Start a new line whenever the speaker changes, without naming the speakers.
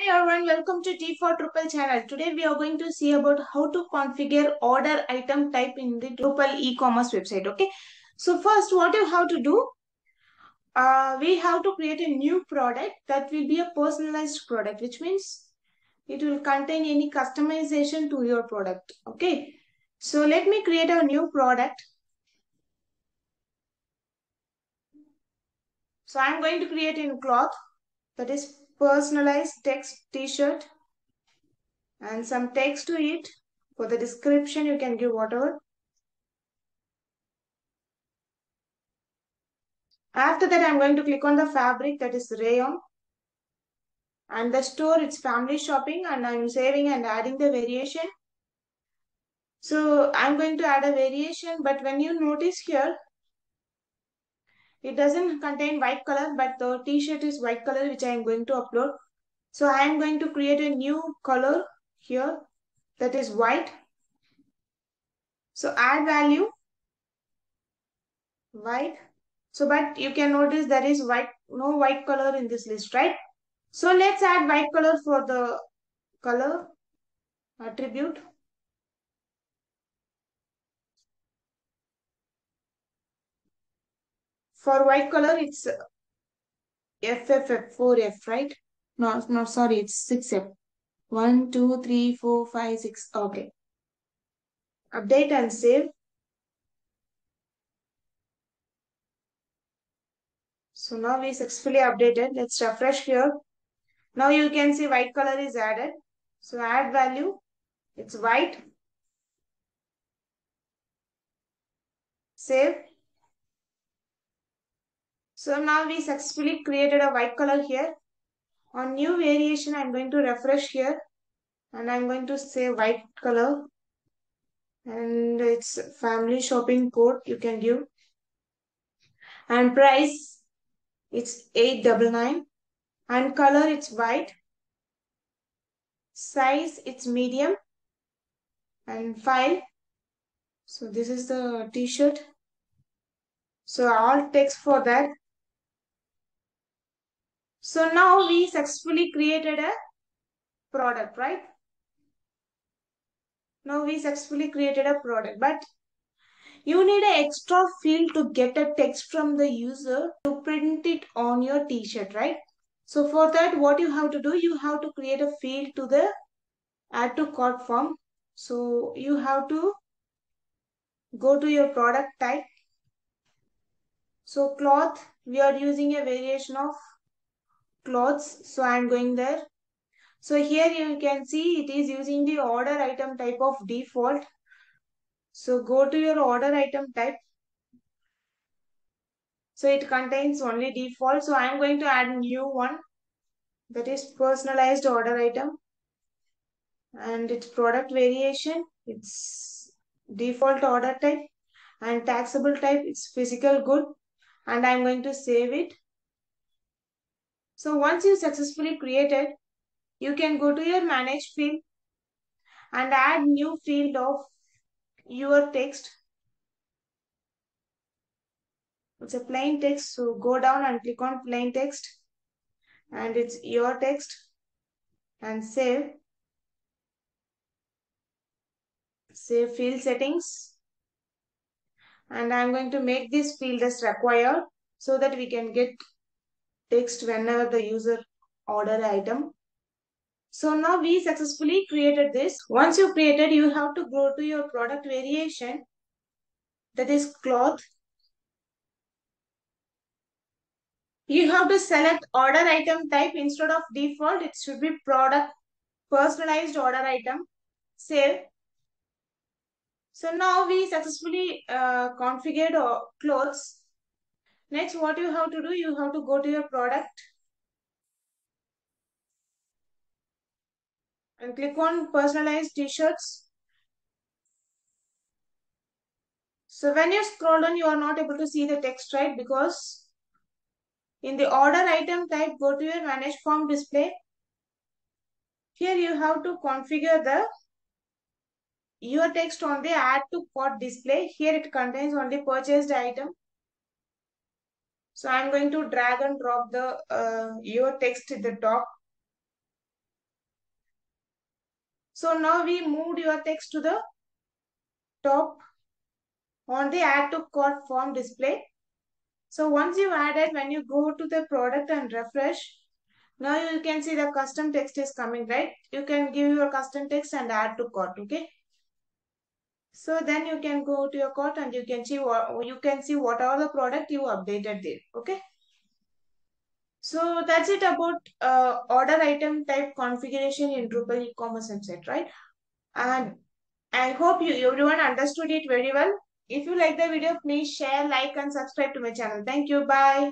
Hi everyone, welcome to D4 Drupal channel. Today we are going to see about how to configure order item type in the Drupal e-commerce website. Okay, so first what you have to do, uh, we have to create a new product that will be a personalized product, which means it will contain any customization to your product. Okay, so let me create a new product. So I'm going to create in cloth that is personalized text t-shirt and some text to it. For the description, you can give whatever. After that, I'm going to click on the fabric that is rayon. And the store, it's family shopping and I'm saving and adding the variation. So I'm going to add a variation, but when you notice here, it doesn't contain white color, but the t-shirt is white color, which I am going to upload. So I am going to create a new color here that is white. So add value, white. So but you can notice there is white, no white color in this list, right? So let's add white color for the color attribute. For white color, it's FFF, 4F, right? No, no, sorry, it's 6F. 1, 2, 3, 4, 5, 6. Okay. Update and save. So now we successfully updated. Let's refresh here. Now you can see white color is added. So add value. It's white. Save. So now we successfully created a white color here. On new variation, I'm going to refresh here. And I'm going to say white color. And it's family shopping code you can give. And price, it's 899. And color, it's white. Size, it's medium. And file. So this is the t-shirt. So all text for that. So now we successfully created a product, right? Now we successfully created a product, but you need an extra field to get a text from the user to print it on your t-shirt, right? So for that, what you have to do, you have to create a field to the add to cart form. So you have to go to your product type. So cloth, we are using a variation of clothes. So I'm going there. So here you can see it is using the order item type of default. So go to your order item type. So it contains only default. So I'm going to add new one that is personalized order item and its product variation. It's default order type and taxable type. It's physical good and I'm going to save it. So once you successfully created, you can go to your manage field and add new field of your text. It's a plain text. So go down and click on plain text and it's your text and save. Save field settings. And I'm going to make this field as required so that we can get text whenever the user order item. So now we successfully created this. Once you created, you have to go to your product variation that is cloth. You have to select order item type instead of default. It should be product personalized order item. Save. So now we successfully uh, configured uh, clothes. Next, what you have to do, you have to go to your product and click on personalized t-shirts. So when you scroll down, you are not able to see the text, right? Because in the order item type, go to your manage form display. Here you have to configure the your text on the add to cart display. Here it contains only purchased item. So I'm going to drag and drop the uh, your text at the top. So now we moved your text to the top on the add to cart form display. So once you add it, when you go to the product and refresh, now you can see the custom text is coming, right? You can give your custom text and add to cart, okay? So then you can go to your cart and you can see what you can see what are the product you updated there, okay? So that's it about uh, order item type configuration in Drupal e-commerce website, right? And I hope you everyone understood it very well. If you like the video, please share, like and subscribe to my channel. Thank you. Bye.